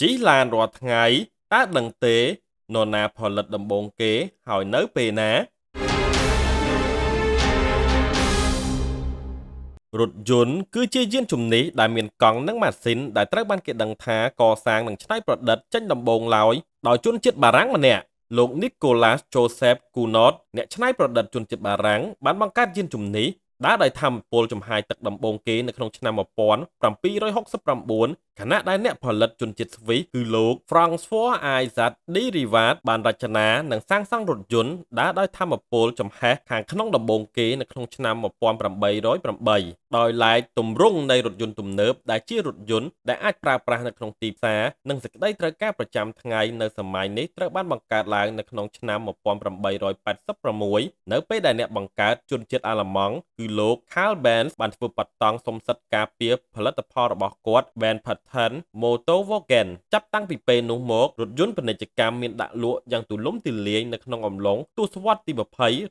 ជិះឡានរាល់ថ្ងៃតើដឹងទេនរណាផលិតដំបូងគេហើយនៅពេលណារថយន្តគឺជាយានជំនិះដែលមានកង់និងម៉ាស៊ីនដែលត្រូវបានគេដឹងថាកសាងនិងច្នៃប្រឌិតចេញដំបូងឡើយដោយជនជាតិបារាំងម្នាក់លោក Nicolas Joseph Gounod អ្នកច្នៃប្រឌិតជនជាតិបារាំងបានបង្កើតយានជំនិះ ដើរដោយធម្មពលចំហាយទឹកដំបូងគេនៅក្នុងឆ្នាំ1769ខណៈដែលអ្នកផលិតជនជាតិស្វីសគឺលោក François Isaac de Rivat បានរចនានិងសាងសង់រថយន្តដើរដោយធម្មពលចំហេះខាងក្នុងដំបូងគេនៅក្នុងឆ្នាំ1808ដោយឡែកទម្រង់នៃរថយន្តទំនើបដែលជារថយន្តដែលអាចប្រើប្រាស់នៅក្នុងទីផ្សារនិងសេចក្តីត្រូវការប្រចាំថ្ងៃនៅសម័យនេះត្រូវបានបង្កើតឡើងនៅក្នុងឆ្នាំ1886នៅពេលដែលអ្នកបង្កើតជនជាតិអាល្លឺម៉ង់គឺលោក Karl Benz បានធ្វើបតង់សុំសិទ្ធិការពារផលិតផលរបស់គាត់ Ben Patton Motorwagen ចាប់តាំងពីពេលនោះមករថយន្តពាណិជ្ជកម្មមានដាក់លក់យ៉ាងទូលំទូលាយនៅក្នុងអំឡុងទសវត្សរ៍ទី20រ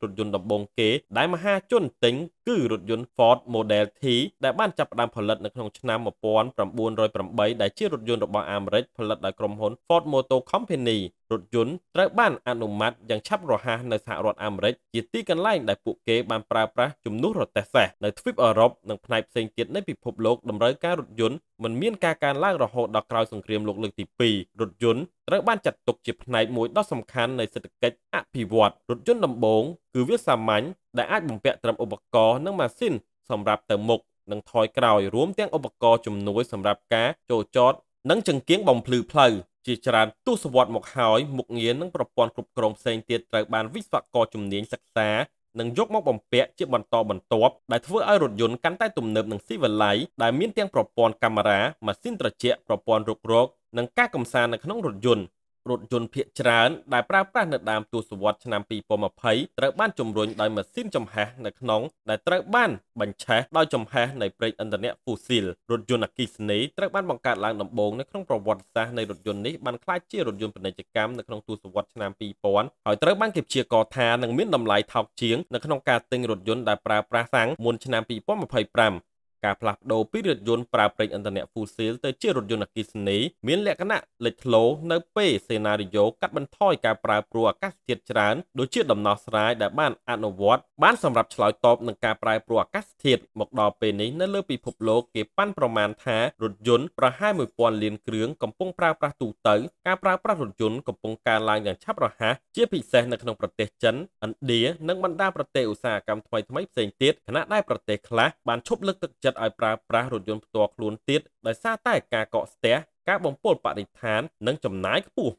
ថយន្តដំបូងគេដែលមហាជនទិញគឺរថយន្ត Ford Model T ដែលបានចាប់ផ្ដើមផលិតនៅក្នុងឆ្នាំ1908ដែលជារថយន្តរបស់អាមេរិកផលិតដោយក្រុមហ៊ុន Ford Motor Company រថយន្តត្រូវបានអនុម័តយ៉ាងឆាប់រហ័សនៅសហរដ្ឋអាមេរិកជាទីកន្លែងដែលពួកគេបានប្រើប្រាស់ជំនួសរទេះសេះនៅទ្វីបអឺរ៉ុបនិងផ្នែកផ្សេងទៀតនៃពិភពលោកតម្រូវការរថយន្តមិនមានការកើនឡើងរហូតដល់ក្រោយសង្គ្រាមលោកលើកទី2រថយន្តត្រូវបានចាត់ទុកជាផ្នែកមួយដ៏សំខាន់នៃសេដ្ឋកិច្ចអភិវឌ្ឍរថយន្តដំបូងគឺវាសាមញ្ញដែលអាចបំពាក់ត្រឹមឧបករណ៍និងម៉ាស៊ីនសម្រាប់ទៅមុខនិងថយក្រោយរួមទាំងឧបករណ៍ជំនួយសម្រាប់ការចូលចតនិងចង្គៀងបំភ្លឺផ្លូវ ជាច្រើនទសវត្សរ៍មកហើយមុខងារនិងប្រព័ន្ធគ្រប់គ្រងផ្សេងទៀតត្រូវបានវិស្វករជំនាញសិក្សានិងយកមកបំពាក់ជាបន្តបន្ទាប់ដែលធ្វើឲ្យរថយន្តកាន់តែទំនើបនិងស៊ីវិល័យដែលមានទាំងប្រព័ន្ធកាមេរ៉ាម៉ាស៊ីនត្រជាក់ប្រព័ន្ធរុករកនិងការកំសាន្តនៅក្នុងរថយន្ត រថយន្តភាគច្រើនដែលប្រើប្រាស់នៅដើមទសវត្សរ៍ឆ្នាំ2020ត្រូវបានជំរុញដោយម៉ាស៊ីនចំហេះនៅក្នុងដែលត្រូវបានបញ្ឆេះដោយចំហេះនៃប្រេងឥន្ធនៈហ្វូស៊ីលរថយន្តអគ្គិសនីត្រូវបានបង្កើតឡើងដំបូងនៅក្នុងប្រវត្តិសាស្ត្រនៃរថយន្តនេះបានក្លាយជារថយន្តពាណិជ្ជកម្មនៅក្នុងទសវត្សរ៍ឆ្នាំ2000ហើយត្រូវបានគេព្យាករណ៍ថានឹងមានតម្លៃថោកជាងនៅក្នុងការទិញរថយន្តដែលប្រើប្រាស់សាំងមុនឆ្នាំ2025 ការផ្លាស់ប្ដូរពីរថយន្តប្រើប្រេងឥន្ធនៈ Fossil ទៅជារថយន្តអគ្គិសនីមានលក្ខណៈលេចធ្លោនៅពេលសេណារីយ៉ូកាត់បន្ថយការប្រើព្រោះអាកាសធាតុច្រើនដូចជាដំណោះស្រាយដែលបានអនុវត្តបានសម្រាប់ឆ្លើយតបនឹងការប្រែប្រួលអាកាសធាតុមកដល់ពេលនេះនៅលើពិភពលោកគេប៉ាន់ប្រមាណថារថយន្តប្រហែល1000លានគ្រឿងកំពុងប្រើប្រាស់ទូទៅការប្រើប្រាស់រថយន្តកំពុងកើនឡើងយ៉ាងឆាប់រហ័សជាពិសេសនៅក្នុងប្រទេសចិនឥណ្ឌានិងបណ្ដាប្រទេសឧស្សាហកម្មថ្មីៗផ្សេងទៀតខណៈដែលប្រទេសខ្លះបានឈប់លើកទឹកចិត្តឲ្យប្រើប្រាស់រថយន្តផ្ទាល់ខ្លួនទៀតដោយសារតែការកកស្ទះការបំពុលបរិស្ថាននិងចំណាយខ្ពស់